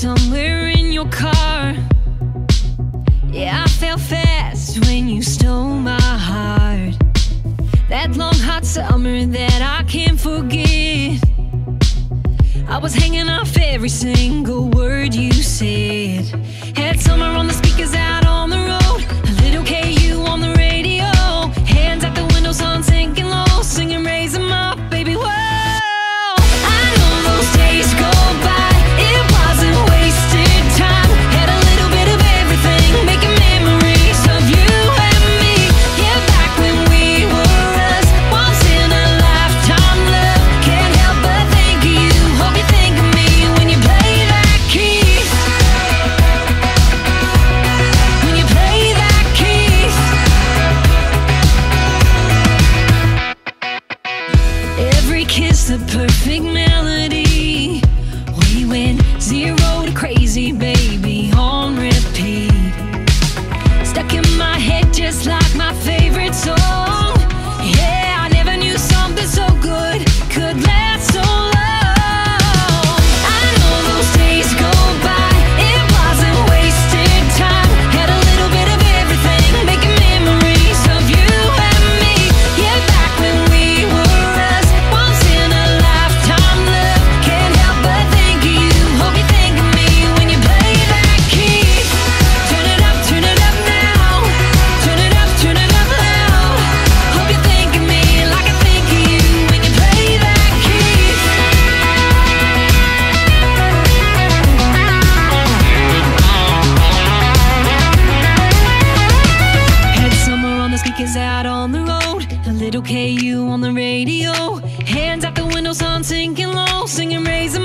somewhere in your car. Yeah, I fell fast when you stole my heart. That long hot summer that I can't forget. I was hanging off every single word you a perfect melody. We went zero to crazy, baby, on repeat. Stuck in my head just like my favorite song. Little KU on the radio, hands out the window, sun sinking low, singing raise